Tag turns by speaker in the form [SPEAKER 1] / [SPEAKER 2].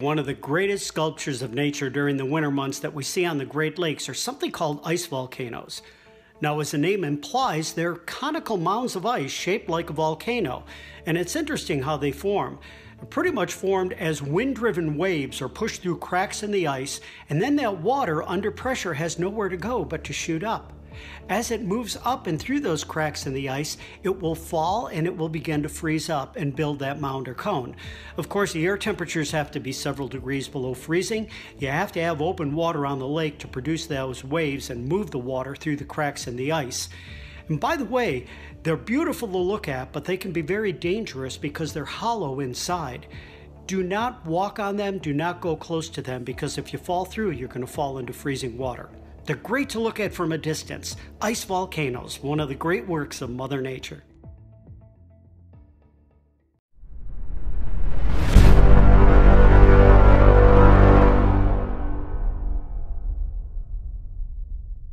[SPEAKER 1] One of the greatest sculptures of nature during the winter months that we see on the Great Lakes are something called ice volcanoes. Now, as the name implies, they're conical mounds of ice shaped like a volcano, and it's interesting how they form. They're pretty much formed as wind driven waves are pushed through cracks in the ice, and then that water under pressure has nowhere to go but to shoot up. As it moves up and through those cracks in the ice, it will fall and it will begin to freeze up and build that mound or cone. Of course, the air temperatures have to be several degrees below freezing. You have to have open water on the lake to produce those waves and move the water through the cracks in the ice. And by the way, they're beautiful to look at, but they can be very dangerous because they're hollow inside. Do not walk on them, do not go close to them, because if you fall through, you're going to fall into freezing water. They're great to look at from a distance. Ice volcanoes, one of the great works of Mother Nature.